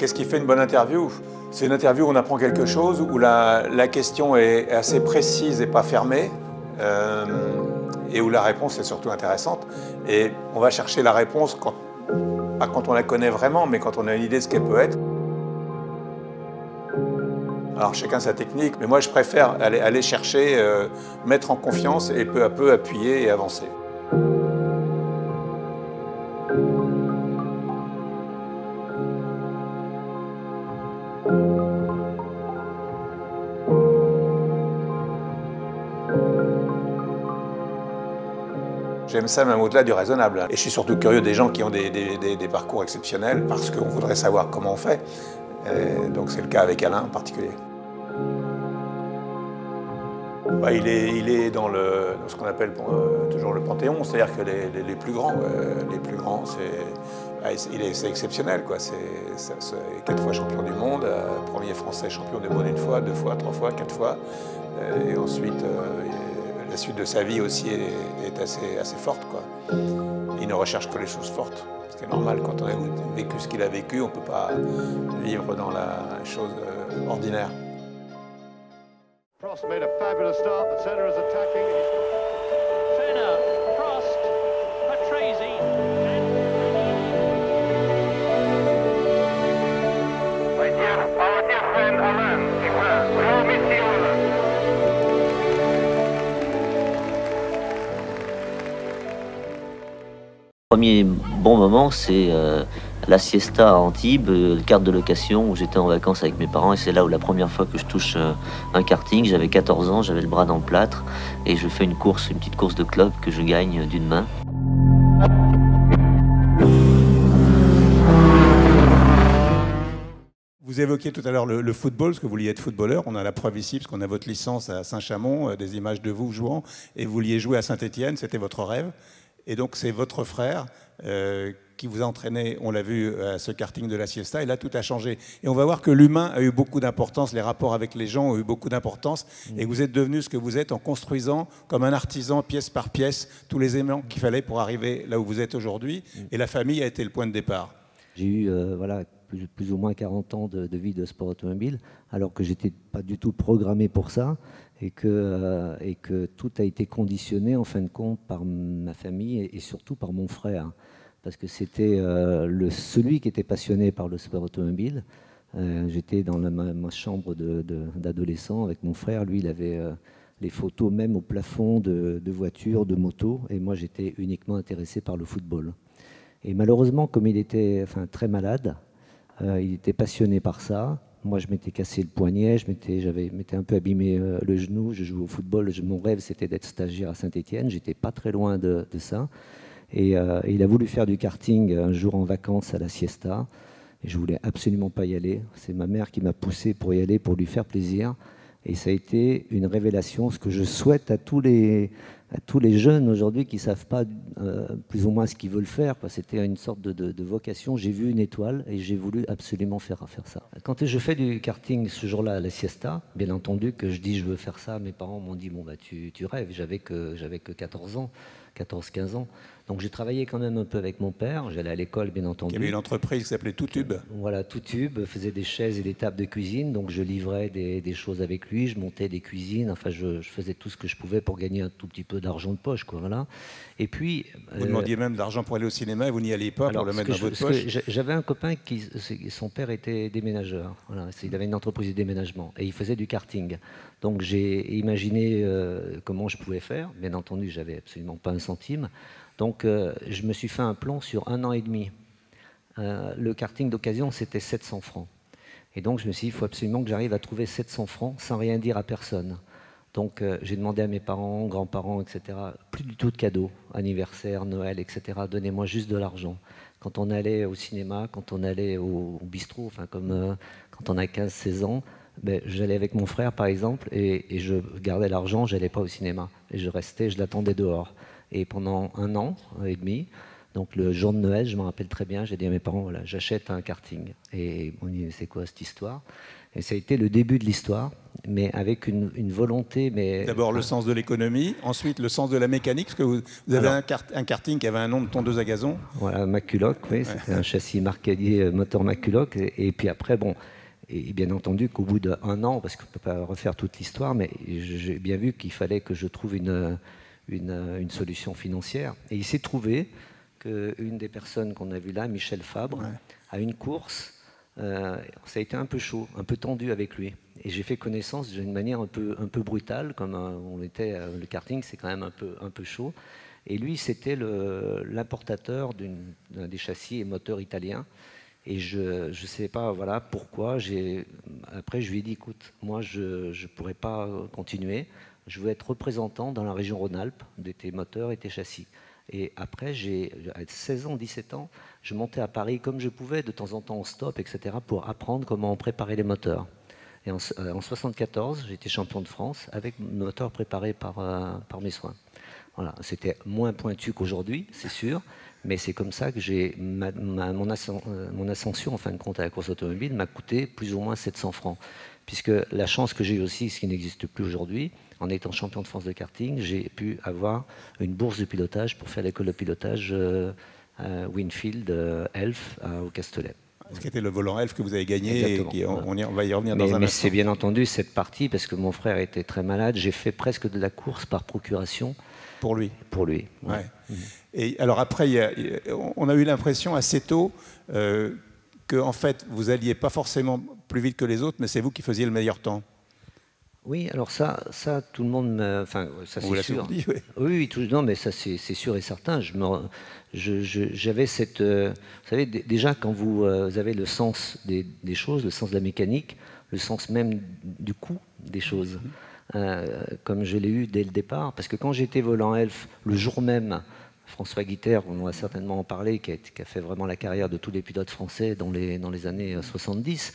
Qu'est-ce qui fait une bonne interview? C'est une interview où on apprend quelque chose, où la, question est assez précise et pas fermée, euh, et où la réponse est surtout intéressante. Et on va chercher la réponse, pas quand on la connaît vraiment, mais quand on a une idée de ce qu'elle peut être. Alors chacun sa technique, mais moi je préfère aller, chercher, euh, mettre en confiance et peu à peu appuyer et avancer. J'aime ça même au-delà du raisonnable. Et je suis surtout curieux des gens qui ont des, parcours exceptionnels parce qu'on voudrait savoir comment on fait. donc c'est le cas avec Alain en particulier. Bah, il, est, il, est, dans, le, ce qu'on appelle euh, toujours le panthéon, c'est-à-dire que les, plus grands, euh, les plus grands, c'est ah, c'est exceptionnel. C'est quatre fois champion du monde, euh, premier français champion du monde une fois, deux fois, trois fois, quatre fois. et ensuite, la suite de sa vie aussi est, assez, forte. Quoi. Il ne recherche que les choses fortes. Ce qui est normal, quand on a vécu ce qu'il a vécu, on ne peut pas vivre dans la chose euh, ordinaire. Start. Bon moment, c'est euh, la siesta à Antibes, euh, carte de location où j'étais en vacances avec mes parents et c'est là où la première fois que je touche euh, un karting, j'avais 14 ans, j'avais le bras dans le plâtre et je fais une course, une petite course de club que je gagne d'une main. Vous évoquiez tout à l'heure le, football, parce que vous vouliez être footballeur. On a la preuve ici, parce qu'on a votre licence à Saint-Chamond, des images de vous jouant, et vous vouliez jouer à Saint-Étienne, c'était votre rêve. Et donc c'est votre frère euh, qui vous a entraîné, on l'a vu, à ce karting de la siesta, et là tout a changé. Et on va voir que l'humain a eu beaucoup d'importance, les rapports avec les gens ont eu beaucoup d'importance, et vous êtes devenu ce que vous êtes en construisant comme un artisan, pièce par pièce, tous les aimants qu'il fallait pour arriver là où vous êtes aujourd'hui, et la famille a été le point de départ. J'ai eu euh, voilà, plus, ou moins 40 ans de, de vie de sport automobile, alors que j'étais pas du tout programmé pour ça et que, euh, et que tout a été conditionné en fin de compte par ma famille et, surtout par mon frère. Parce que c'était euh, celui qui était passionné par le sport automobile. Euh, j'étais dans ma, chambre d'adolescent avec mon frère. Lui, il avait les photos même au plafond de, voitures, de motos. Et moi, j'étais uniquement intéressé par le football. Et malheureusement, comme il était enfin, très malade, il était passionné par ça. Moi, je m'étais cassé le poignet, je m'étais, j'avais, un peu abîmé euh, le genou, je jouais au football. mon rêve, c'était d'être stagiaire à Saint-Etienne. J'étais pas très loin de, ça. Et, euh, il a voulu faire du karting un jour en vacances à la siesta. Et je voulais absolument pas y aller. C'est ma mère qui m'a poussé pour y aller, pour lui faire plaisir. Et ça a été une révélation, ce que je souhaite à tous les, à tous les jeunes aujourd'hui qui ne savent pas euh, plus ou moins ce qu'ils veulent faire. C'était une sorte de, vocation. J'ai vu une étoile et j'ai voulu absolument faire, faire ça. Quand je fais du karting ce jour-là à la siesta, bien entendu que je dis je veux faire ça, mes parents m'ont dit bon bah tu, tu rêves. J'avais que, que 14 ans. 14-15 ans. Donc j'ai travaillé quand même un peu avec mon père. J'allais à l'école, bien entendu. Il y avait une entreprise qui s'appelait Toutube. Voilà, Toutube faisait des chaises et des tables de cuisine. Donc je livrais des, choses avec lui, je montais des cuisines. Enfin, je, faisais tout ce que je pouvais pour gagner un tout petit peu d'argent de poche, quoi. Voilà. Et puis. Vous demandiez même d'argent pour aller au cinéma et vous n'y alliez pas pour le mettre dans votre poche. J'avais un copain qui, son père était déménageur. Voilà, il avait une entreprise de déménagement et il faisait du karting. Donc j'ai imaginé euh, comment je pouvais faire. Bien entendu, j'avais absolument pas un centime. Donc euh, je me suis fait un plan sur un an et demi. Euh, le karting d'occasion, c'était 700 francs. Et donc je me suis dit, il faut absolument que j'arrive à trouver 700 francs sans rien dire à personne. Donc j'ai demandé à mes parents, grands-parents, etc., plus du tout de cadeaux, anniversaire, Noël, etc. Donnez-moi juste de l'argent. Quand on allait au cinéma, quand on allait au, bistrot, enfin comme quand on a 15-16 ans, ben, j'allais avec mon frère, par exemple, et, je gardais l'argent, je n'allais pas au cinéma. Et je restais, je l'attendais dehors. Et pendant un an et demi, donc le jour de Noël, je me rappelle très bien, j'ai dit à mes parents, voilà, j'achète un karting. Et on dit, c'est quoi cette histoire? Et ça a été le début de l'histoire, mais avec une, volonté. Mais... D'abord le sens de l'économie, ensuite le sens de la mécanique, parce que vous, avez un, un, karting qui avait un nom de tondeuse à gazon. Voilà, Maculoc, oui, c'était un châssis Marcadier euh, moteur Maculoc. Et, puis après, bon, et bien entendu qu'au bout d'un an, parce qu'on ne peut pas refaire toute l'histoire, mais j'ai bien vu qu'il fallait que je trouve une, une, solution financière. Et il s'est trouvé qu'une des personnes qu'on a vues là, Michel Fabre, a une course euh, ça a été un peu chaud, un peu tendu avec lui. Et j'ai fait connaissance d'une manière un peu, un peu brutale, comme euh, on était euh, le karting, c'est quand même un peu, un peu chaud. Et lui, c'était l'importateur des châssis et moteurs italiens. Et je ne sais pas voilà, pourquoi. Après, je lui ai dit, écoute, moi, je ne pourrais pas continuer. Je veux être représentant dans la région Rhône-Alpes de tes moteurs et tes châssis. Et après, à 16 ans, 17 ans, je montais à Paris comme je pouvais, de temps en temps en stop, etc., pour apprendre comment préparer les moteurs. Et en, 1974, euh, été champion de France avec mon moteur préparé par, euh, par mes soins. Voilà, c'était moins pointu qu'aujourd'hui, c'est sûr, mais c'est comme ça que j'ai mon, ascension, euh, mon, ascension, en fin de compte, à la course automobile m'a coûté plus ou moins 700 francs. Puisque la chance que j'ai eu aussi, ce qui n'existe plus aujourd'hui, en étant champion de France de karting, j'ai pu avoir une bourse de pilotage pour faire l'école de pilotage Winfield euh, Elf au Castellet. Ce qui était le volant Elf que vous avez gagné, et on, va y revenir dans un instant. Mais c'est bien entendu cette partie, parce que mon frère était très malade, j'ai fait presque de la course par procuration. Pour lui Pour lui. Ouais. Et alors après, on a eu l'impression assez tôt euh, que en fait, vous alliez pas forcément plus vite que les autres, mais c'est vous qui faisiez le meilleur temps. Oui, alors ça, ça tout le monde, enfin, ça c'est sûr. Dit, oui. oui, tout, non, mais ça c'est sûr et certain. Je j'avais cette, euh, vous savez, déjà quand vous, euh, avez le sens des, choses, le sens de la mécanique, le sens même du coût des choses, mhm. euh, comme je l'ai eu dès le départ, parce que quand j'étais volant elf, le jour même, François Guiter, on en a certainement en parlé, qui a, qui a, fait vraiment la carrière de tous les pilotes français dans les, dans les années 70.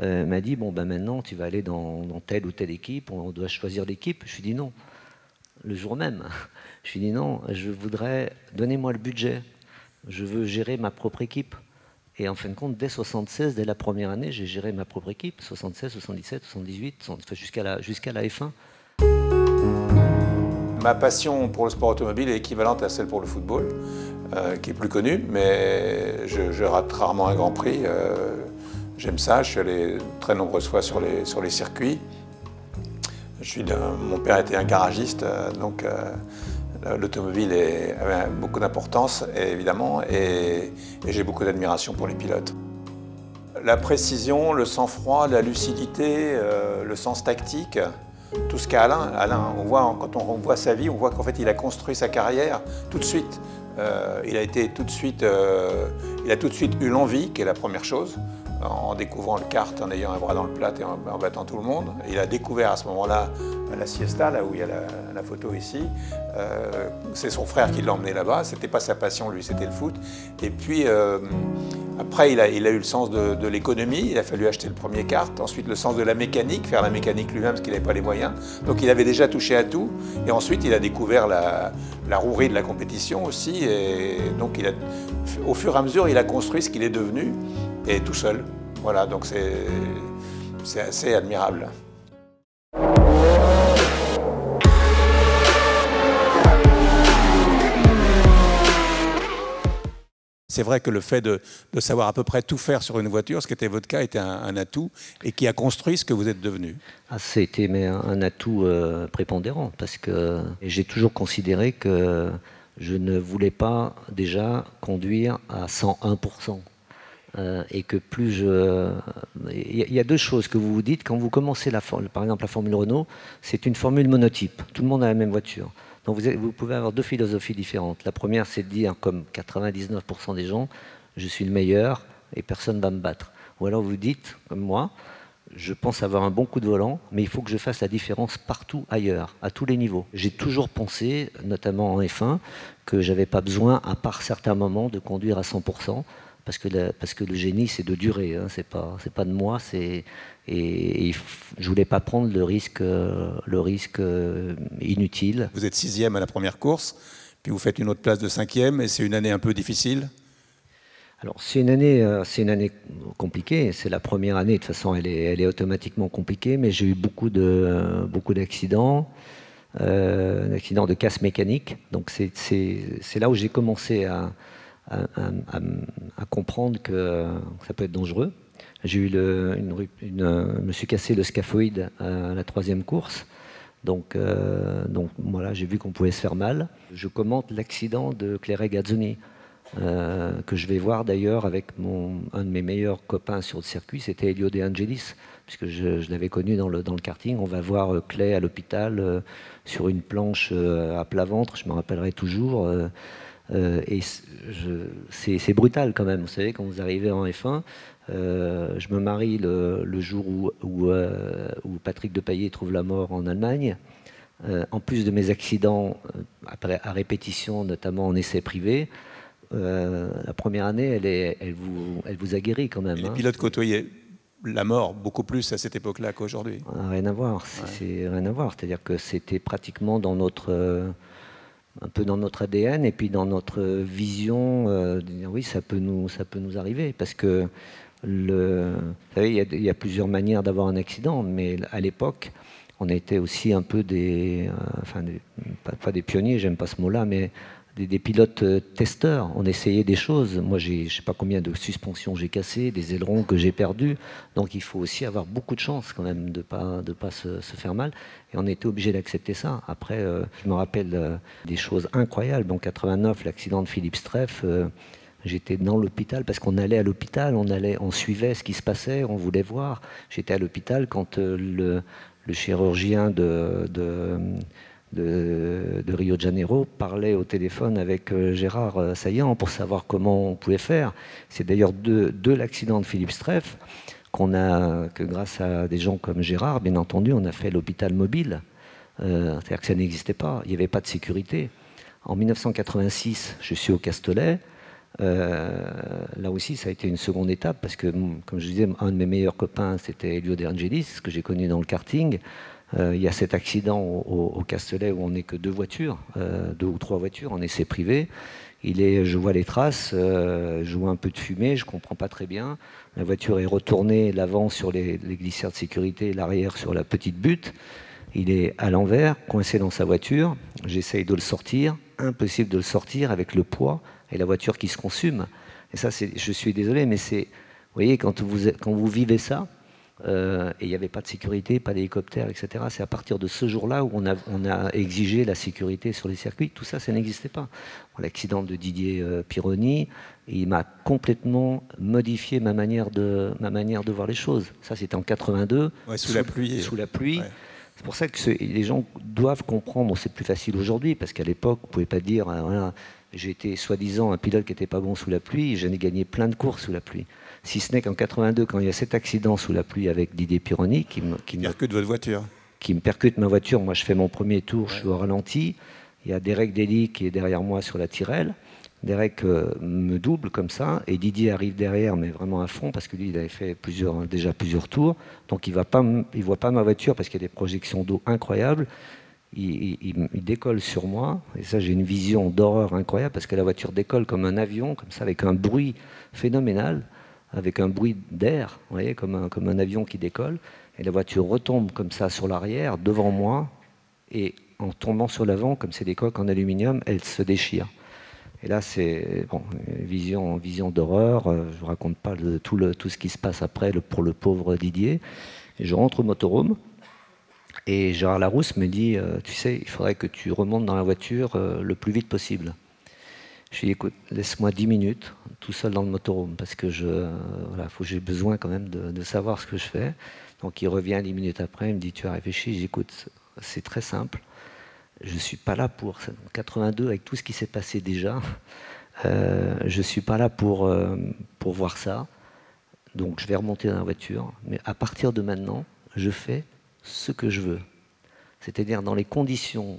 Euh, m'a dit bon ben maintenant tu vas aller dans, telle ou telle équipe, on doit choisir l'équipe. Je lui ai dit non, le jour même. Je lui ai dit non, je voudrais donnez-moi le budget, je veux gérer ma propre équipe. Et en fin de compte, dès 76, dès la première année, j'ai géré ma propre équipe, 76, 77, 78, jusqu'à la, jusqu'à la F1. Ma passion pour le sport automobile est équivalente à celle pour le football, euh, qui est plus connue, mais je, rate rarement un Grand Prix. Euh, J'aime ça, je suis allé très nombreuses fois sur les, circuits. Mon père était un garagiste, euh, donc euh, l'automobile avait beaucoup d'importance, évidemment, et, j'ai beaucoup d'admiration pour les pilotes. La précision, le sang-froid, la lucidité, euh, le sens tactique, tout ce qu'a Alain. Alain, on voit, quand on voit sa vie, on voit qu'en fait il a construit sa carrière tout de suite. il, a été tout de suite, il a tout de suite eu l'envie, qui est la première chose en découvrant le kart, en ayant un bras dans le plat et en, battant tout le monde. Il a découvert à ce moment-là la siesta, là où il y a la, photo ici. Euh, c'est son frère qui l'a emmené là-bas. C'était pas sa passion, lui, c'était le foot. Et puis euh, après, il a, eu le sens de, l'économie. Il a fallu acheter le premier kart. Ensuite, le sens de la mécanique, faire la mécanique lui-même parce qu'il n'avait pas les moyens. Donc, il avait déjà touché à tout. Et ensuite, il a découvert la, rouerie de la compétition aussi. Et donc, au fur et à mesure, il a construit ce qu'il est devenu et tout seul. Voilà, donc c'est assez admirable. C'est vrai que le fait de, savoir à peu près tout faire sur une voiture, ce qui était votre cas, était un, atout et qui a construit ce que vous êtes devenu. Ah, C'était un, atout euh, prépondérant parce que j'ai toujours considéré que je ne voulais pas déjà conduire à 101%. Euh, et que plus je... Il y a deux choses que vous vous dites quand vous commencez, la, par exemple, la Formule Renault, c'est une formule monotype. Tout le monde a la même voiture. Donc vous, vous pouvez avoir deux philosophies différentes. La première, c'est de dire, comme 99% des gens, je suis le meilleur et personne ne va me battre. Ou alors vous dites, comme moi, je pense avoir un bon coup de volant, mais il faut que je fasse la différence partout ailleurs, à tous les niveaux. J'ai toujours pensé, notamment en F1, que j'avais pas besoin, à part certains moments, de conduire à 100% parce que, parce que le génie, c'est de durer, hein, c'est pas, pas de moi, c'est, et, et, je voulais pas prendre le risque, le risque euh, inutile. Vous êtes sixième à la première course, puis vous faites une autre place de cinquième, et c'est une année un peu difficile alors c'est une année, euh, c'est une année compliquée. C'est la première année. De toute façon, elle est, elle est automatiquement compliquée. Mais j'ai eu beaucoup de beaucoup d'accidents, euh, d'accidents de casse mécanique. Donc c'est, là où j'ai commencé à, à, comprendre que ça peut être dangereux. J'ai eu le, une, une, me suis cassé le scaphoïde à la troisième course. Donc, euh, donc voilà, j'ai vu qu'on pouvait se faire mal. Je commente l'accident de Claire Gazzoni. Euh, que je vais voir d'ailleurs avec mon, un de mes meilleurs copains sur le circuit, c'était Elio De Angelis, puisque je, l'avais connu dans le, dans le karting. On va voir euh, Clay à l'hôpital euh, sur une planche à plat ventre, je me rappellerai toujours. Et c'est brutal quand même, vous savez, quand vous arrivez en F1. je me marie le, le jour où, où, où, Patrick Depaillé trouve la mort en Allemagne. en plus de mes accidents après, à répétition, notamment en essai privé, euh, la première année, elle, est, elle, vous, elle vous a guéri quand même. les hein. pilotes côtoyaient la mort beaucoup plus à cette époque-là qu'aujourd'hui. Ah, rien à voir, c'est rien à voir. C'est-à-dire que c'était pratiquement dans notre, euh, un peu dans notre ADN et puis dans notre vision euh, dire oui, ça peut nous, ça peut nous arriver. Parce que le, vous il y, a, plusieurs manières d'avoir un accident, mais à l'époque, on était aussi un peu des, enfin, pas, pas, des pionniers, j'aime pas ce mot-là, mais des, pilotes euh, testeurs. On essayait des choses. Moi, je ne sais pas combien de suspensions j'ai cassées, des ailerons que j'ai perdus. Donc, il faut aussi avoir beaucoup de chance quand même de pas, de pas se, faire mal. Et on était obligé d'accepter ça. Après, euh, je me rappelle euh, des choses incroyables. En 89, l'accident de Philippe Streff. J'étais dans l'hôpital parce qu'on allait à l'hôpital, on allait, on suivait ce qui se passait, on voulait voir. J'étais à l'hôpital quand le, le, chirurgien de, de de, Rio de Janeiro parlait au téléphone avec euh, Gérard euh, Saillant pour savoir comment on pouvait faire. C'est d'ailleurs de, l'accident de Philippe Streff qu'on a, que grâce à des gens comme Gérard, bien entendu, on a fait l'hôpital mobile. Euh, c'est-à-dire que ça n'existait pas, il n'y avait pas de sécurité. En 1986, je suis au Castellet. là aussi, ça a été une seconde étape parce que, comme je disais, un de mes meilleurs copains, c'était Elio De Angelis, que j'ai connu dans le karting. Euh, il y a cet accident au, Castellet où on n'est que deux voitures, euh, deux ou trois voitures en essai privé. Il est, je vois les traces, euh, je vois un peu de fumée, je comprends pas très bien. La voiture est retournée, l'avant sur les, les, glissières de sécurité, l'arrière sur la petite butte. Il est à l'envers, coincé dans sa voiture. J'essaye de le sortir, impossible de le sortir avec le poids et la voiture qui se consume. Et ça, je suis désolé, mais c'est, voyez, quand vous vivez ça, euh, et il n'y avait pas de sécurité, pas d'hélicoptère, etc. C'est à partir de ce jour-là où on a, on a, exigé la sécurité sur les circuits. Tout ça, ça n'existait pas. L'accident de Didier euh, Pironi, il m'a complètement modifié ma manière, de, ma manière de voir les choses. Ça, c'était en 82. sous, la pluie. Sous la pluie. C'est pour ça que les gens doivent comprendre. C'est plus facile aujourd'hui parce qu'à l'époque, on ne pouvait pas dire euh, voilà, été soi-disant un pilote qui n'était pas bon sous la pluie. J'en ai gagné plein de courses sous la pluie. Si ce n'est qu'en 82, quand il y a cet accident sous la pluie avec Didier Pironi, qui me, qui percute votre voiture. Qui me percute ma voiture. Moi, je fais mon premier tour, je suis au ralenti. Il y a Derek Daly qui est derrière moi sur la tirelle. Derek euh, me double comme ça, et Didier arrive derrière, mais vraiment à fond, parce que lui, il avait fait plusieurs, déjà plusieurs tours. Donc, il ne voit pas ma voiture parce qu'il y a des projections d'eau incroyables. Il, décolle sur moi, et ça, j'ai une vision d'horreur incroyable, parce que la voiture décolle comme un avion, comme ça, avec un bruit phénoménal avec un bruit d'air, vous voyez, comme un, comme un avion qui décolle. Et la voiture retombe comme ça sur l'arrière, devant moi, et en tombant sur l'avant, comme c'est des coques en aluminium, elle se déchire. Et là, c'est bon, vision, vision d'horreur. Euh, je vous raconte pas tout, le, tout ce qui se passe après pour le pauvre Didier. Et je rentre au motorhome. Et Gérard Larousse me dit, euh, tu sais, il faudrait que tu remontes dans la voiture euh, le plus vite possible. Je lui dit, écoute, laisse-moi 10 minutes, tout seul dans le motorhome, parce que je, voilà, j'ai besoin quand même de, savoir ce que je fais. Donc il revient 10 minutes après, il me dit, tu as réfléchi J'écoute, c'est très simple. Je ne suis pas là pour 82 avec tout ce qui s'est passé déjà. Euh, je ne suis pas là pour, euh, pour voir ça. Donc je vais remonter dans la voiture. Mais à partir de maintenant, je fais ce que je veux c'est-à-dire dans les conditions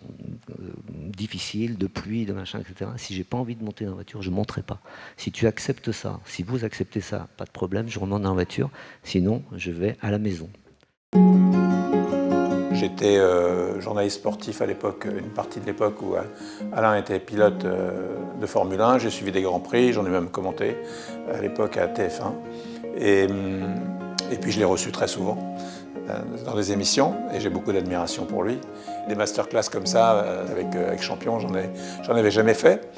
euh, difficiles, de pluie, de machin, etc. Si j'ai pas envie de monter dans la voiture, je ne monterai pas. Si tu acceptes ça, si vous acceptez ça, pas de problème, je remonte dans la voiture. Sinon, je vais à la maison. J'étais euh, journaliste sportif à l'époque, une partie de l'époque où Alain était pilote de Formule 1. J'ai suivi des grands prix, j'en ai même commenté à l'époque à TF1. Et, hum, et puis je l'ai reçu très souvent dans des émissions et j'ai beaucoup d'admiration pour lui. Des masterclass comme ça avec, avec Champion, j'en avais jamais fait.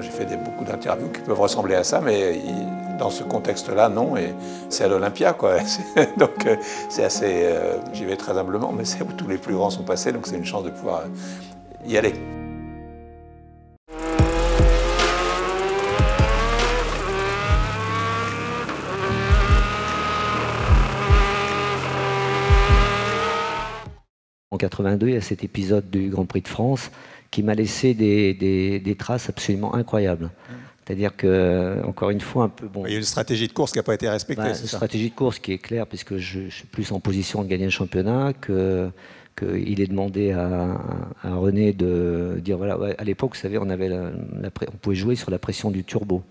j'ai fait beaucoup d'interviews qui peuvent ressembler à ça, mais dans ce contexte-là, non. Et c'est à l'Olympia, quoi. donc euh, c'est assez. Euh, j'y vais très humblement, mais c'est où tous les plus grands sont passés, donc c'est une chance de pouvoir euh, y aller. En 82, il y a cet épisode du Grand Prix de France qui m'a laissé des, des, traces absolument incroyables. C'est-à-dire que, encore une fois, un peu bon. Il y a une stratégie de course qui n'a pas été respectée. une stratégie de course qui est claire, puisque je, suis plus en position de gagner le championnat, que qu'il est demandé à, René de dire voilà, à l'époque, vous savez, on, avait on pouvait jouer sur la pression du turbo.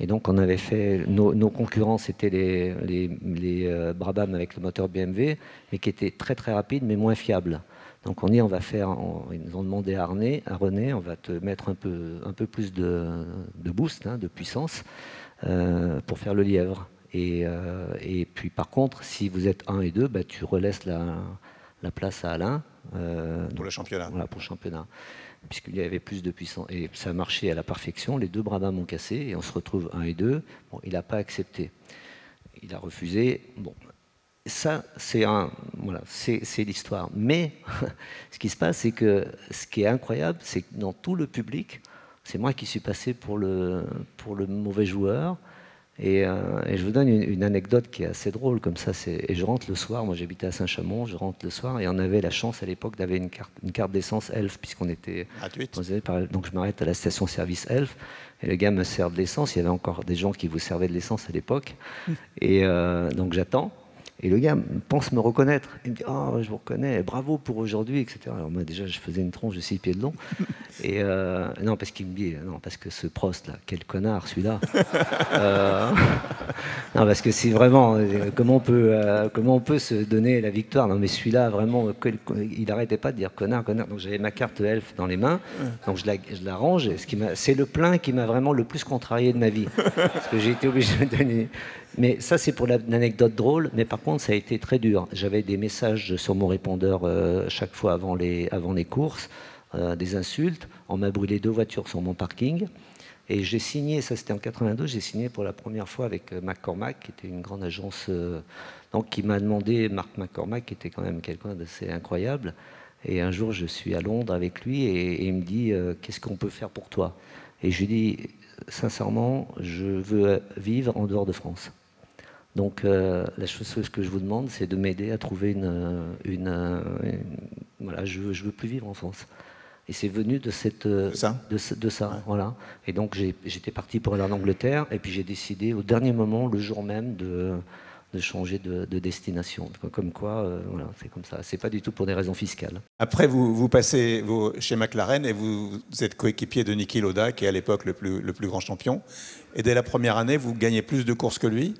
Et donc, on avait fait. Nos, concurrents, c'était les, les, les euh, Brabham avec le moteur BMW, mais qui étaient très très rapides, mais moins fiables. Donc on dit, on va faire, ils nous ont demandé à, René, on va te mettre un peu, un peu plus de, boost, hein, de puissance, euh, pour faire le lièvre. Euh, et, puis par contre, si vous êtes 1 et 2, bah, tu relaisses la, place à Alain. Euh, pour le championnat. Voilà, pour le championnat. Puisqu'il y avait plus de puissance. Et ça a marché à la perfection. Les deux bras m'ont cassé et on se retrouve 1 et 2. Bon, il n'a pas accepté. Il a refusé. Bon, ça, c'est un, voilà, c'est, l'histoire. Mais ce qui se passe, c'est que ce qui est incroyable, c'est que dans tout le public, c'est moi qui suis passé pour le, pour le mauvais joueur. Et, euh, je vous donne une, anecdote qui est assez drôle comme ça. et je rentre le soir, moi j'habitais à Saint-Chamond, je rentre le soir et on avait la chance à l'époque d'avoir une carte, une carte d'essence Elf, puisqu'on était. Donc je m'arrête à la station-service Elf. Et le gars me sert de l'essence. Il y avait encore des gens qui vous servaient de l'essence à l'époque. Et euh, donc j'attends. Et le gars pense me reconnaître. Il me dit Oh, je vous reconnais, bravo pour aujourd'hui, etc. Alors, moi, déjà, je faisais une tronche de six pieds de long. Et euh, non, parce qu'il me dit Non, parce que ce Prost, là, quel connard, celui-là. euh, non, parce que c'est vraiment. Euh, comment on, peut, euh, comment on peut se donner la victoire? Non, mais celui-là, vraiment, il n'arrêtait pas de dire connard, connard. Donc, j'avais ma carte elfe dans les mains. Donc, je la, je la range. C'est le plein qui m'a vraiment le plus contrarié de ma vie. Parce que j'ai été obligé de donner mais ça, c'est pour l'anecdote drôle. Mais par contre, ça a été très dur. J'avais des messages sur mon répondeur euh, chaque fois avant les, avant les courses, euh, des insultes. On m'a brûlé deux voitures sur mon parking. Et j'ai signé, ça c'était en 82, j'ai signé pour la première fois avec euh, McCormack, qui était une grande agence, donc qui m'a demandé, Marc McCormack, qui était quand même quelqu'un d'assez incroyable. Et un jour, je suis à Londres avec lui et, il me dit Qu'est-ce qu'on peut faire pour toi? Et je lui dis Sincèrement, je veux vivre en dehors de France. Donc euh, la chose que je vous demande, c'est de m'aider à trouver une, une, voilà, je veux, je veux plus vivre en France. Et c'est venu de cette de ça, de, ça voilà. Et donc j'étais parti pour aller en Angleterre, et puis j'ai décidé au dernier moment, le jour même, de, de changer de, destination. Comme quoi, euh, voilà, c'est comme ça. C'est pas du tout pour des raisons fiscales. Après, vous, vous passez chez McLaren et vous, êtes coéquipier de Niki Loda, qui est à l'époque le plus, le plus grand champion. Et dès la première année, vous gagnez plus de courses que lui.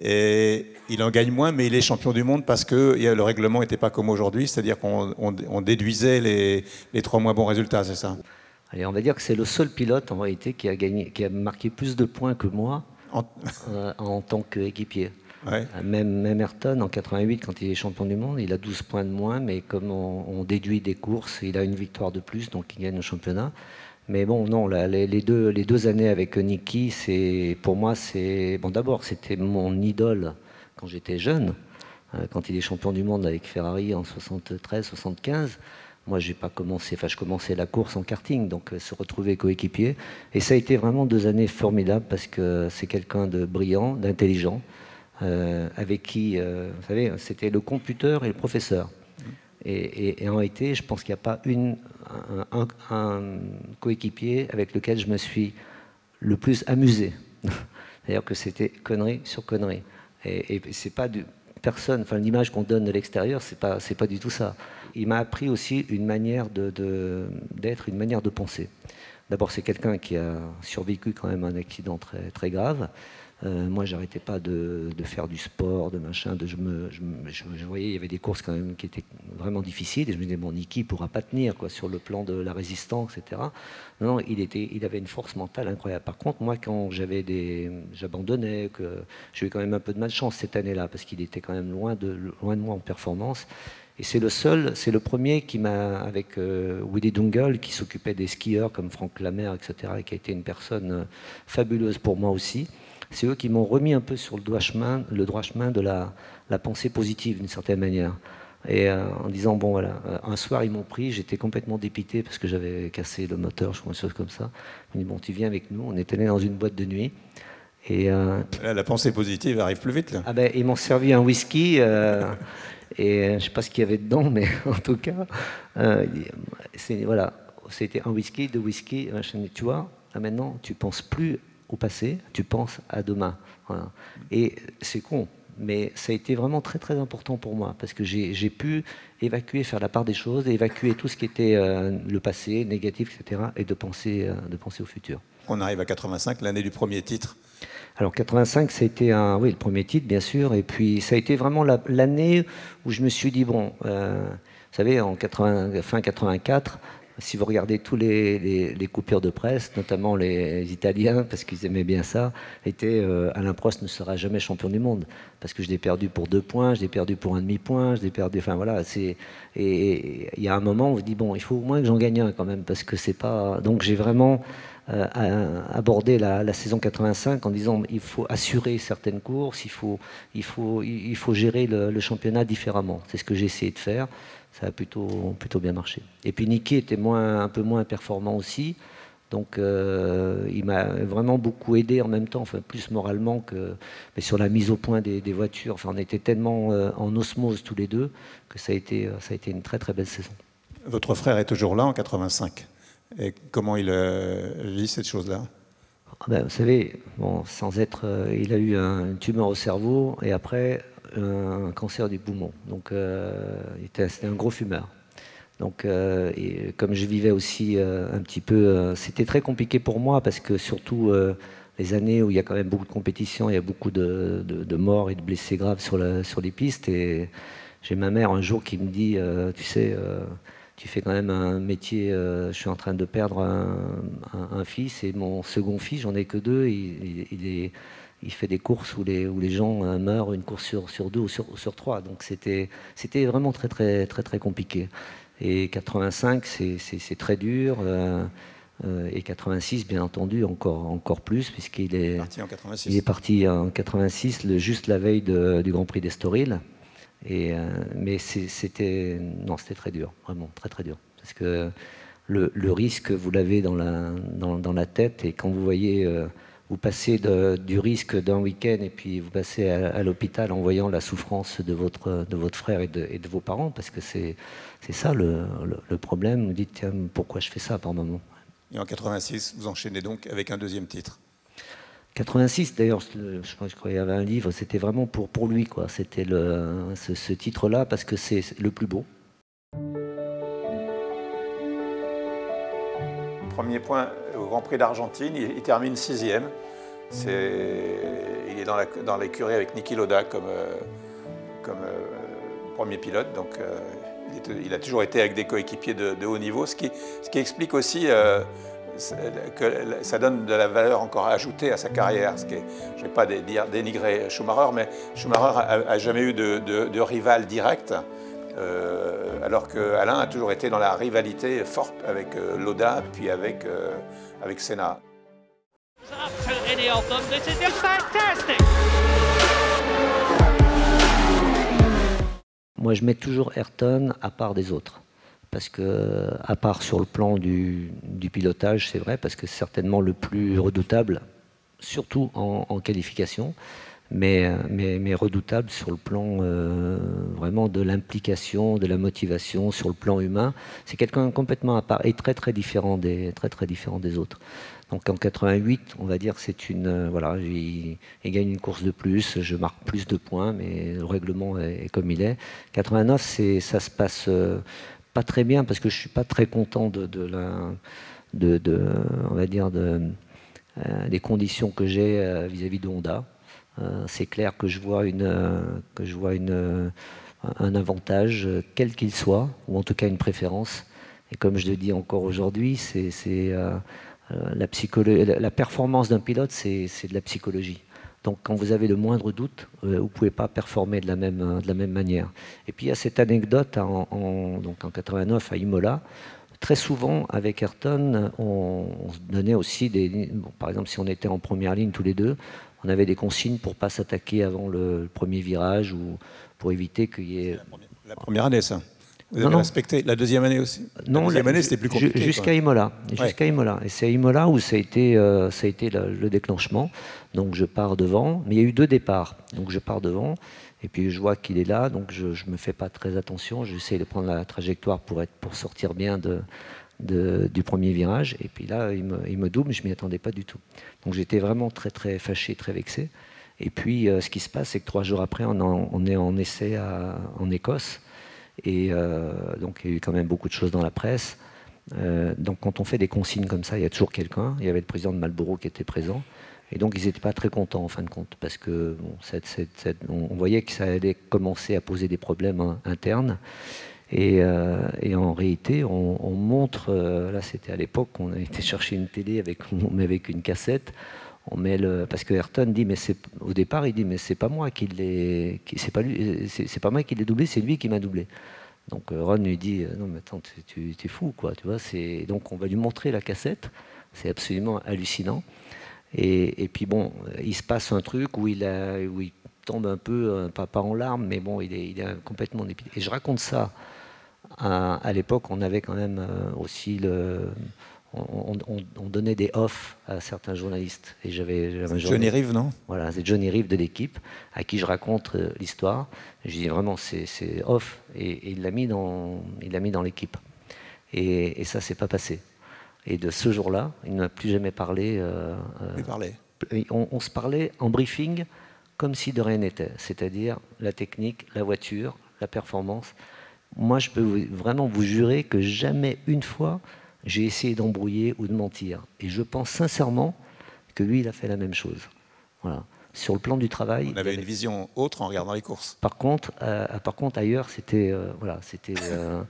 Et il en gagne moins, mais il est champion du monde parce que le règlement n'était pas comme aujourd'hui, c'est-à-dire qu'on déduisait les, trois moins bons résultats, c'est ça? Allez, on va dire que c'est le seul pilote en réalité qui a, gagné, qui a marqué plus de points que moi en, euh, tant qu'équipier. Euh, même, même, Ayrton, en 88, quand il est champion du monde, il a 12 points de moins, mais comme on, déduit des courses, il a une victoire de plus, donc il gagne le championnat. Mais bon, non, les, deux, années avec Nicky, pour moi, c'est. Bon, d'abord, c'était mon idole quand j'étais jeune, euh, quand il est champion du monde avec Ferrari en 73-75. Moi, j'ai pas commencé, enfin, je commençais la course en karting, donc euh, se retrouver coéquipier. Et ça a été vraiment deux années formidables parce que c'est quelqu'un de brillant, d'intelligent, euh, avec qui, vous savez, c'était le computer et le professeur. Et, en réalité, je pense qu'il n'y a pas un, coéquipier avec lequel je me suis le plus amusé. D'ailleurs que c'était connerie sur connerie. Et, et c'est pas du, personne, enfin l'image qu'on donne de l'extérieur, c'est pas, c'est pas du tout ça. Il m'a appris aussi une manière de, d'être, une manière de penser. D'abord, c'est quelqu'un qui a survécu quand même à un accident très, très grave. Euh, moi, j'arrêtais pas de, faire du sport, de machin. Je, voyais, il y avait des courses quand même qui étaient vraiment difficiles. Et je me disais, bon, Niki pourra pas tenir quoi, sur le plan de la résistance, etc. Non, il, était, il avait une force mentale incroyable. Par contre, moi, quand j'avais des, j'abandonnais, que j'ai eu quand même un peu de malchance cette année-là, parce qu'il était quand même loin de, loin de moi en performance. Et c'est le seul, c'est le premier qui m'a, avec euh, Willy Dungle, qui s'occupait des skieurs comme Franck Lamer, etc., et qui a été une personne euh, fabuleuse pour moi aussi c'est eux qui m'ont remis un peu sur le droit chemin, le droit chemin de la, pensée positive d'une certaine manière. Et euh, en disant, bon voilà, euh, un soir ils m'ont pris, j'étais complètement dépité parce que j'avais cassé le moteur, je crois, une chose comme ça. Ils m'ont dit, bon, tu viens avec nous, on est allé dans une boîte de nuit. Et, euh, la pensée positive arrive plus vite là. Ah ben, ils m'ont servi un whisky, et je ne sais pas ce qu'il y avait dedans, mais en tout cas, voilà, c'était un whisky, deux whisky, tu vois, maintenant tu penses plus au passé, tu penses à demain. Et c'est con, mais ça a été vraiment très très important pour moi parce que j'ai pu évacuer, faire la part des choses, évacuer tout ce qui était euh, le passé, négatif, etc., et de penser, euh, de penser au futur. On arrive à 85, l'année du premier titre. Alors 85, ça a été un, oui, le premier titre, bien sûr, et puis ça a été vraiment l'année où je me suis dit, bon, euh, vous savez, en 80, fin 84, si vous regardez tous les, coupures de presse, notamment les Italiens, parce qu'ils aimaient bien ça, était euh, Alain Prost ne sera jamais champion du monde parce que je l'ai perdu pour deux points, je l'ai perdu pour un demi point, je l'ai perdu. Enfin voilà, c'est et il y a un moment on se dit bon, il faut au moins que j'en gagne un quand même parce que c'est pas. Donc j'ai vraiment euh, abordé la, saison 85 en disant il faut assurer certaines courses, il faut il faut il faut gérer le championnat différemment. C'est ce que j'ai essayé de faire ça a plutôt, plutôt bien marché. Et puis Niki était moins, un peu moins performant aussi. Donc euh, il m'a vraiment beaucoup aidé en même temps, enfin plus moralement que mais sur la mise au point des, voitures. Enfin, on était tellement euh, en osmose tous les deux que ça a été euh, ça a été une très très belle saison. Votre frère est toujours là en 85. Et comment il vit cette chose-là? Ah ben, Vous savez, bon, sans être, il a eu un, une tumeur au cerveau et après un cancer du poumon. Donc, euh, c'était un gros fumeur. Donc, euh, et comme je vivais aussi euh, un petit peu, c'était très compliqué pour moi parce que surtout les années où il y a quand même beaucoup de compétition, il y a beaucoup de, morts et de blessés graves sur les pistes. Et j'ai ma mère un jour qui me dit, tu sais, tu fais quand même un métier, je suis en train de perdre un, fils et mon second fils, j'en ai que deux, il est il fait des courses où les, où les gens euh, meurent une course sur, sur deux ou sur, sur trois. Donc c'était, vraiment très, très, très, très compliqué. Et 85, c'est, très dur. Euh, euh, et 86, bien entendu, encore, encore plus, puisqu'il est, parti en 86. Il est parti en 86, le, juste la veille du Grand Prix d'Estoril. Et, mais c'était, non, c'était très dur, vraiment, très très dur. Parce que le, le risque, vous l'avez dans la, dans, dans, la tête, et quand vous voyez vous passez du risque d'un week-end et puis vous passez à, l'hôpital en voyant la souffrance de votre, de votre frère et de, et de vos parents, parce que c'est ça le, le, problème. Vous dites, tiens, pourquoi je fais ça par moment? Et en 86, vous enchaînez donc avec un deuxième titre 86, d'ailleurs, je crois qu'il y avait un livre, c'était vraiment pour, pour lui, quoi. C'était ce, ce titre-là, parce que c'est le plus beau. Premier point au Grand Prix d'Argentine, il, termine sixième. il est dans l'écurie avec Niki Loda comme, euh, euh, premier pilote. Donc, euh, il, a toujours été avec des coéquipiers de, haut niveau, ce qui, explique aussi que ça donne de la valeur encore ajoutée à sa carrière. Je ne vais pas dénigrer Schumacher, mais Schumacher n'a jamais eu de rival direct. Euh, alors qu'Alain a toujours été dans la rivalité forte avec euh, Loda, puis avec, euh, avec Senna. Moi, je mets toujours Ayrton à part des autres. Parce que, à part sur le plan du, pilotage, c'est vrai, parce que c'est certainement le plus redoutable, surtout en qualification mais, redoutable sur le plan euh, vraiment de l'implication, de la motivation, sur le plan humain. C'est quelqu'un complètement à part et très très différent des, très, très différent des autres. Donc en 88, on va dire c'est une euh, voilà, il, gagne une course de plus, je marque plus de points, mais le règlement est, comme il est. 89, c'est ça se passe euh, pas très bien parce que je suis pas très content de, la de, on va dire de les conditions que j'ai vis-à-vis de Honda. C'est clair que je vois, vois une, un avantage, quel qu'il soit, ou en tout cas une préférence. Et comme je le dis encore aujourd'hui, la, performance d'un pilote, c'est de la psychologie. Donc quand vous avez le moindre doute, vous ne pouvez pas performer de la, même, manière. Et puis il y a cette anecdote en, en 89 à Imola, très souvent, avec Ayrton, on, se donnait aussi des. par exemple, si on était en première ligne tous les deux, on avait des consignes pour ne pas s'attaquer avant le, premier virage ou pour éviter qu'il y ait. La première année, ça vous avez respecté la deuxième année aussi Non, la deuxième année c'était plus compliqué. Jusqu'à Imola. Jusqu'à Imola. Et c'est à Imola où ça a été, euh, ça a été le, déclenchement. Donc je pars devant. Mais il y a eu deux départs. Donc je pars devant. Et puis je vois qu'il est là. Donc je ne me fais pas très attention. J'essaie de prendre la trajectoire pour, être, pour sortir bien de, du premier virage. Et puis là, il me, il me double. Je ne m'y attendais pas du tout. Donc j'étais vraiment très, très fâché, très vexé. Et puis euh, ce qui se passe, c'est que trois jours après, on, on est en essai en Écosse. Et euh, donc il y a eu quand même beaucoup de choses dans la presse. Euh, donc quand on fait des consignes comme ça, il y a toujours quelqu'un. Il y avait le président de Marlborough qui était présent. Et donc ils n'étaient pas très contents en fin de compte, parce que on, voyait que ça allait commencer à poser des problèmes hein, internes. Euh, et, en réalité, on, montre, là c'était à l'époque, on a été chercher une télé avec, avec une cassette, on met le, parce que Ayrton dit, mais au départ, il dit, mais c'est pas moi qui l'ai, c'est pas lui, c'est pas moi qui l'ai doublé, c'est lui qui m'a doublé. Donc euh, Ron lui dit, euh, non mais attends, tu, es fou quoi, tu vois. C'est donc on va lui montrer la cassette, c'est absolument hallucinant. Et, puis bon, il se passe un truc où il tombe un peu, euh, pas, pas en larmes, mais bon, il est, il est complètement dépité. Et je raconte ça. À, l'époque, on avait quand même aussi le on, donnait des off à certains journalistes. Et j'avais Johnny Rive, non? Voilà, c'est Johnny Rive de l'équipe à qui je raconte euh, l'histoire. Je dis vraiment, c'est off, et, il l'a mis dans, il l'a mis dans l'équipe. Et, ça, s'est pas passé. Et de ce jour-là, il ne m'a plus jamais parlé. Euh, euh on, on, se parlait en briefing comme si de rien n'était, c'est-à-dire la technique, la voiture, la performance. Moi, je peux vraiment vous jurer que jamais une fois j'ai essayé d'embrouiller ou de mentir. Et je pense sincèrement que lui, il a fait la même chose. Voilà. Sur le plan du travail. On avait une vision autre en regardant les courses. Par contre, euh, par contre ailleurs, c'était euh, voilà, c'était euh,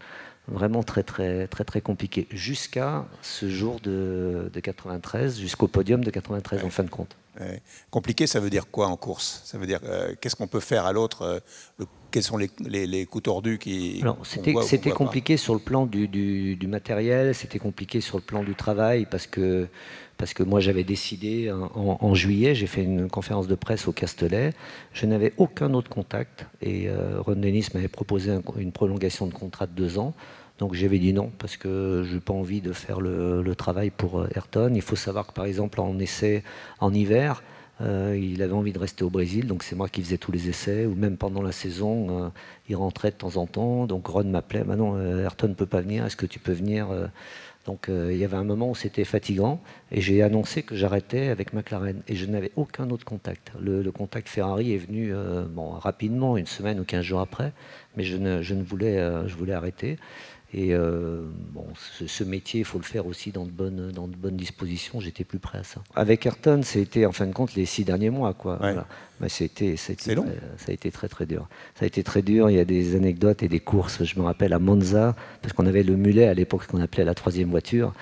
vraiment très très très très compliqué jusqu'à ce jour de, de 93, jusqu'au podium de 93 en fin de compte. Compliqué, ça veut dire quoi en course? Ça veut dire qu'est-ce qu'on peut faire à l'autre quels sont les, les, coups tordus qui. C'était compliqué sur le plan du, du, matériel, c'était compliqué sur le plan du travail parce que, parce que moi j'avais décidé en, juillet, j'ai fait une conférence de presse au Castellet, je n'avais aucun autre contact et euh, Ron Dennis m'avait proposé une prolongation de contrat de deux ans. Donc j'avais dit non parce que je n'ai pas envie de faire le, le, travail pour euh, Ayrton. Il faut savoir que par exemple en essai en hiver, euh, il avait envie de rester au Brésil, donc c'est moi qui faisais tous les essais, ou même pendant la saison, euh, il rentrait de temps en temps. Donc Ron m'appelait, bah non, euh, Ayrton ne peut pas venir, est-ce que tu peux venir Donc il y avait un moment où c'était fatigant, et j'ai annoncé que j'arrêtais avec McLaren, et je n'avais aucun autre contact. Le, contact Ferrari est venu rapidement, une semaine ou quinze jours après, mais je, ne, je ne voulais, je voulais arrêter. Et euh, bon, ce, métier, il faut le faire aussi dans de bonnes, dans de bonnes dispositions. J'étais plus prêt à ça. Avec Ayrton, été en fin de compte les six derniers mois. Quoi. Mais c'était, c'était long. ça a été très très dur. Ça a été très dur. Il y a des anecdotes et des courses. Je me rappelle à Monza, parce qu'on avait le mulet à l'époque qu'on appelait la troisième voiture.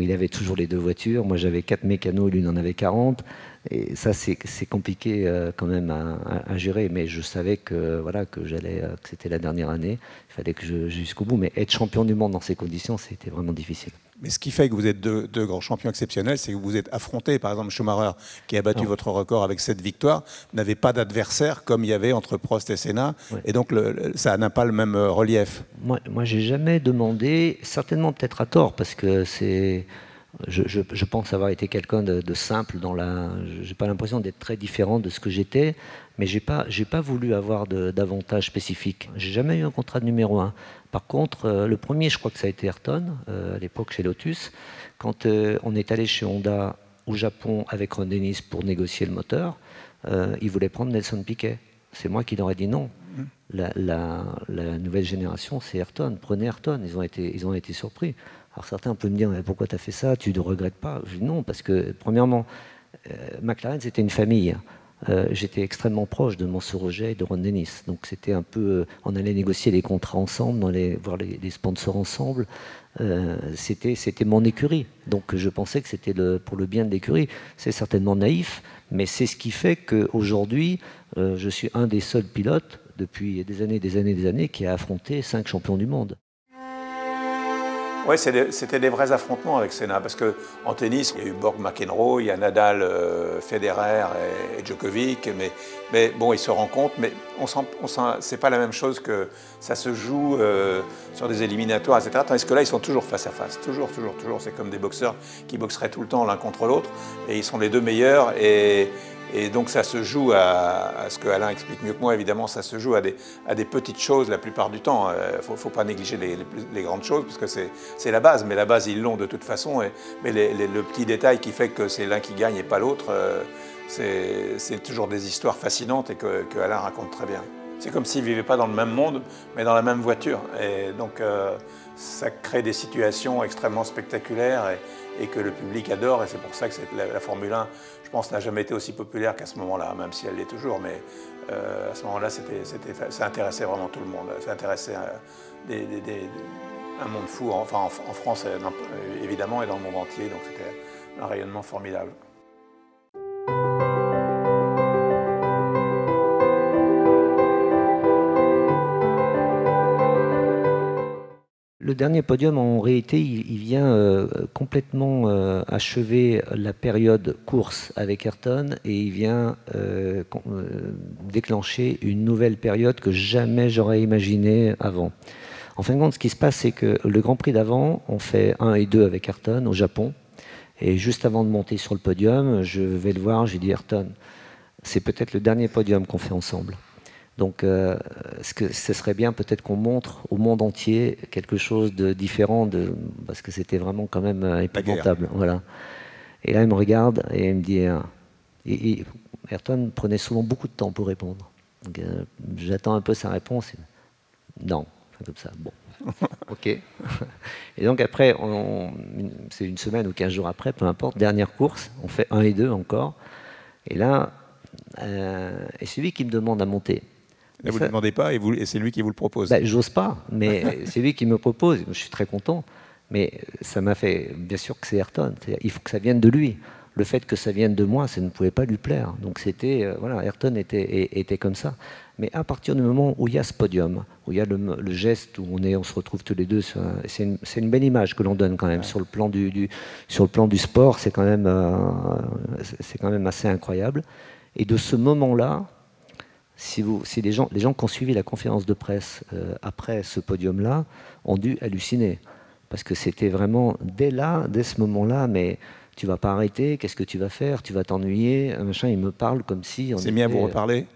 Il avait toujours les deux voitures. Moi, j'avais quatre mécanos, lui en avait 40. Et ça, c'est compliqué euh, quand même à, gérer, mais je savais que voilà que j'allais, euh, que c'était la dernière année. Il fallait que je jusqu'au bout. Mais être champion du monde dans ces conditions, c'était vraiment difficile. Mais ce qui fait que vous êtes deux, grands champions exceptionnels, c'est que vous êtes affronté, par exemple, Schumacher, qui a battu votre record avec cette victoire, n'avait pas d'adversaire comme il y avait entre Prost et Senna, et donc ça n'a pas le même euh, relief. Moi, moi j'ai jamais demandé, certainement peut-être à tort, parce que c'est je, pense avoir été quelqu'un de, simple dans la. J'ai pas l'impression d'être très différent de ce que j'étais, mais j'ai pas, j'ai pas voulu avoir d'avantages spécifiques. J'ai jamais eu un contrat de numéro un. Par contre, euh, le premier, je crois que ça a été Ayrton, euh, à l'époque chez Lotus, quand euh, on est allé chez Honda au Japon avec Ron Dennis pour négocier le moteur, il voulait prendre Nelson Piquet. C'est moi qui leur ai dit non. La, la nouvelle génération, c'est Ayrton. Prenez Ayrton. Ils ont été, ils ont été surpris. Alors certains peuvent me dire, mais pourquoi tu as fait ça? Tu ne regrettes pas? Je dis non, parce que premièrement, McLaren, c'était une famille. Euh, j'étais extrêmement proche de Mansour Roget et de Ron Dennis. Donc c'était un peu, euh, on allait négocier les contrats ensemble, on allait voir les, sponsors ensemble. c'était, c'était mon écurie. Donc je pensais que c'était pour le bien de l'écurie. C'est certainement naïf, mais c'est ce qui fait qu'aujourd'hui, je suis un des seuls pilotes depuis des années, des années, des années qui a affronté cinq champions du monde. Oui, c'était des vrais affrontements avec Senna, parce qu'en tennis, il y a eu Borg McEnroe, il y a Nadal, euh, Federer et, Djokovic, mais, bon, ils se rencontrent, mais on c'est pas la même chose que ça se joue euh, sur des éliminatoires, etc. Tandis que là, ils sont toujours face à face, toujours, toujours, toujours. C'est comme des boxeurs qui boxeraient tout le temps l'un contre l'autre, et ils sont les deux meilleurs, et, et donc ça se joue à, ce que Alain explique mieux que moi, évidemment, ça se joue à des, à des petites choses la plupart du temps. Il euh, ne faut, pas négliger les, grandes choses, parce que c'est la base, mais la base, ils l'ont de toute façon. Mais le petit détail qui fait que c'est l'un qui gagne et pas l'autre, euh, c'est toujours des histoires fascinantes et que, Alain raconte très bien. C'est comme s'ils ne vivaient pas dans le même monde, mais dans la même voiture. Et donc, euh, ça crée des situations extrêmement spectaculaires et, que le public adore. Et c'est pour ça que la, Formule 1, je pense, n'a jamais été aussi populaire qu'à ce moment-là, même si elle l'est toujours. Mais euh, à ce moment-là, ça intéressait vraiment tout le monde. Ça intéressait euh, un monde fou, enfin en, en France évidemment, et dans le monde entier. Donc c'était un rayonnement formidable. Le dernier podium, en réalité, il, vient euh, complètement euh, achever la période course avec Ayrton et il vient euh, déclencher une nouvelle période que jamais j'aurais imaginé avant. En fin de compte, ce qui se passe, c'est que le Grand Prix d'avant, on fait 1 et 2 avec Ayrton au Japon. Et juste avant de monter sur le podium, je vais le voir, j'ai dit Ayrton, c'est peut-être le dernier podium qu'on fait ensemble. Donc, euh, ce, que, ce serait bien peut-être qu'on montre au monde entier quelque chose de différent, de, parce que c'était vraiment quand même euh, épouvantable. Voilà. Et là, il me regarde et il me dit. Euh, Ayrton prenait souvent beaucoup de temps pour répondre. J'attends un peu sa réponse. Non, comme ça. Bon, ok. Et donc après, c'est une semaine ou quinze jours après, peu importe, dernière course, on fait un et deux encore. Et là, et c'est lui qui me demande à monter. Et vous ne demandez pas et, et c'est lui qui vous le propose ben, J'ose pas, mais c'est lui qui me propose. Je suis très content. Mais ça m'a fait, bien sûr que c'est Ayrton. Il faut que ça vienne de lui. Le fait que ça vienne de moi, ça ne pouvait pas lui plaire. Donc c'était, euh, voilà, Ayrton était, était comme ça. Mais à partir du moment où il y a ce podium, où il y a le, geste, où on, est, on se retrouve tous les deux, c'est une, une, belle image que l'on donne quand même sur, le plan du, sur le plan du sport. C'est quand, même, euh, c'est quand même assez incroyable. Et de ce moment-là, si, vous, si les, gens, les gens qui ont suivi la conférence de presse euh, après ce podium-là ont dû halluciner. Parce que c'était vraiment, dès là, dès ce moment-là, mais tu vas pas arrêter, qu'est-ce que tu vas faire, tu vas t'ennuyer, machin, il me parle comme si... C'est bien vous reparler.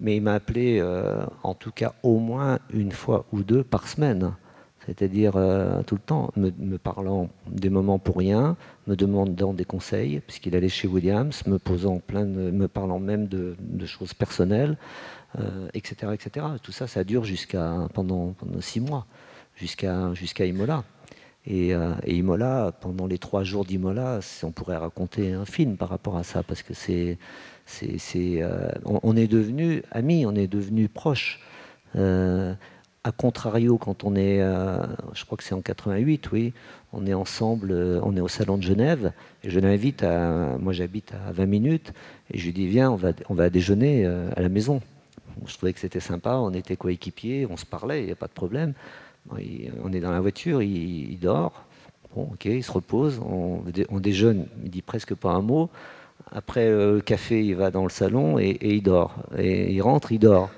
Mais il m'a appelé, euh, en tout cas, au moins une fois ou deux par semaine c'est-à-dire euh, tout le temps me, parlant des moments pour rien, me demandant des conseils, puisqu'il allait chez Williams, me posant plein me parlant même de, choses personnelles, etc., euh, etc. Tout ça, ça dure jusqu'à pendant, pendant, six mois, jusqu'à jusqu'à Imola. Et, euh, Imola, pendant les trois jours d'Imola, on pourrait raconter un film par rapport à ça, parce que c'est, c'est, on, on, est devenus amis, on est devenus proches. A contrario, quand on est, euh, je crois que c'est en 88, oui, on est ensemble, euh, on est au salon de Genève, et je l'invite moi j'habite à 20 minutes, et je lui dis viens, on va, déjeuner euh, à la maison. Je trouvais que c'était sympa, on était coéquipiers, on se parlait, il n'y a pas de problème. on est dans la voiture, il, dort, bon, ok, il se repose, on, déjeune, il dit presque pas un mot. Après le café, il va dans le salon et il dort. Et il rentre, il dort.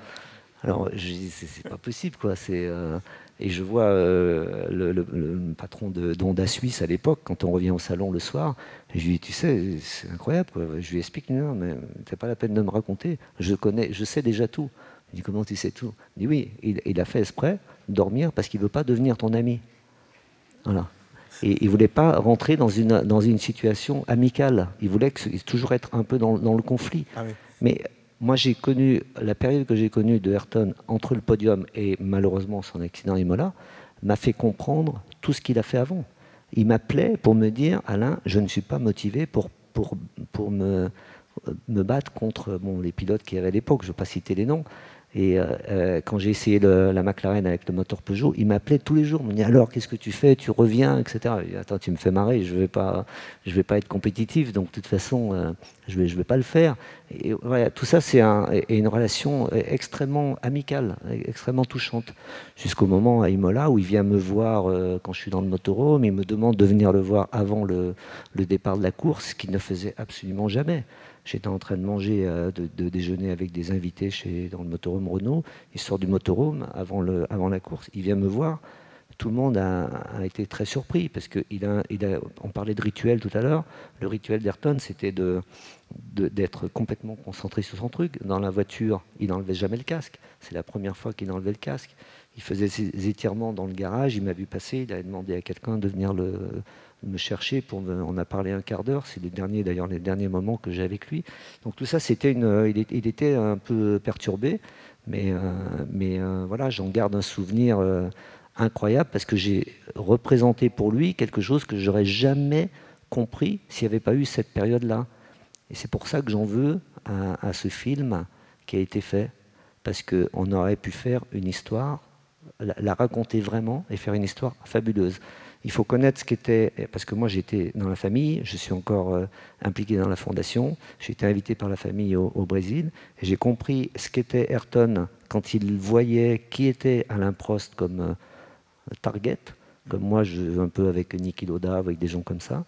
Alors, je dis, c'est pas possible, quoi. C'est euh, et je vois euh, le, patron d'Onda Suisse à l'époque, quand on revient au salon le soir, et je lui dis, tu sais, c'est incroyable, quoi. Je lui explique, non, mais c'est pas la peine de me raconter. Je connais, je sais déjà tout. Il dit, comment tu sais tout? Il dit, oui, il, a fait exprès dormir parce qu'il veut pas devenir ton ami. Voilà. Et il voulait pas rentrer dans une, dans une situation amicale. Il voulait toujours être un peu dans, dans le conflit. Ah oui. Mais moi, j'ai connu la période que j'ai connue de Ayrton entre le podium et malheureusement son accident Imola m'a fait comprendre tout ce qu'il a fait avant. il m'appelait pour me dire Alain, je ne suis pas motivé pour, me, battre contre les pilotes qui avaient à l'époque, je ne vais pas citer les noms, et euh, euh, quand j'ai essayé la McLaren avec le moteur Peugeot, il m'appelait tous les jours, il me dit alors qu'est-ce que tu fais, tu reviens, etc. Attends, tu me fais marrer, je vais vais pas être compétitif, donc de toute façon, euh, je vais, je vais pas le faire. Et voilà, tout ça, c'est un, une relation extrêmement amicale, extrêmement touchante, jusqu'au moment à Imola où il vient me voir quand je suis dans le motorhome, il me demande de venir le voir avant le départ de la course, ce qu'il ne faisait absolument jamais. J'étais en train de manger, euh, de, déjeuner avec des invités chez, dans le motorhome Renault. Il sort du motorhome avant, le, avant la course. Il vient me voir. Tout le monde a, été très surpris parce il a, on parlait de rituel tout à l'heure. Le rituel d'Ayrton, c'était de, d'être complètement concentré sur son truc. Dans la voiture, il n'enlevait jamais le casque. C'est la première fois qu'il enlevait le casque. Il faisait ses étirements dans le garage. Il m'a vu passer. Il a demandé à quelqu'un de venir le, me chercher pour on a parlé un quart d'heure c'est les derniers d'ailleurs les derniers moments que j'ai avec lui. Donc tout ça c'était une il, était un peu perturbé mais euh, euh, voilà j'en garde un souvenir euh, incroyable parce que j'ai représenté pour lui quelque chose que j'aurais jamais compris s'il n'y avait pas eu cette période là et c'est pour ça que j'en veux à, ce film qui a été fait parce que on aurait pu faire une histoire la raconter vraiment et faire une histoire fabuleuse il faut connaître ce qu'était, parce que moi j'étais dans la famille, je suis encore euh, impliqué dans la fondation, j'ai été invité par la famille au, Brésil, et j'ai compris ce qu'était Ayrton quand il voyait qui était Alain Prost comme euh, target, comme moi je un peu avec Niki Loda, avec des gens comme ça.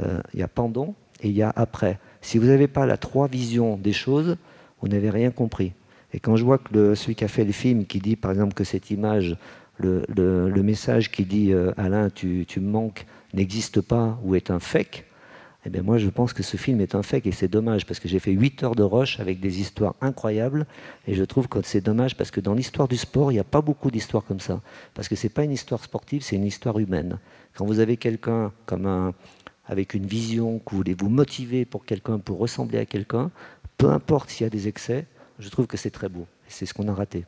Euh, il y a pendant et il y a après. Si vous n'avez pas la trois visions des choses, vous n'avez rien compris. Et quand je vois que le, celui qui a fait le film, qui dit par exemple que cette image le, message qui dit euh, Alain, tu, me manques, n'existe pas ou est un fake, eh bien moi je pense que ce film est un fake et c'est dommage parce que j'ai fait 8 heures de roche avec des histoires incroyables et je trouve que c'est dommage parce que dans l'histoire du sport, il n'y a pas beaucoup d'histoires comme ça. Parce que ce n'est pas une histoire sportive, c'est une histoire humaine. Quand vous avez quelqu'un comme un, avec une vision, que vous voulez vous motiver pour quelqu'un, pour ressembler à quelqu'un, peu importe s'il y a des excès, je trouve que c'est très beau. Et c'est ce qu'on a raté.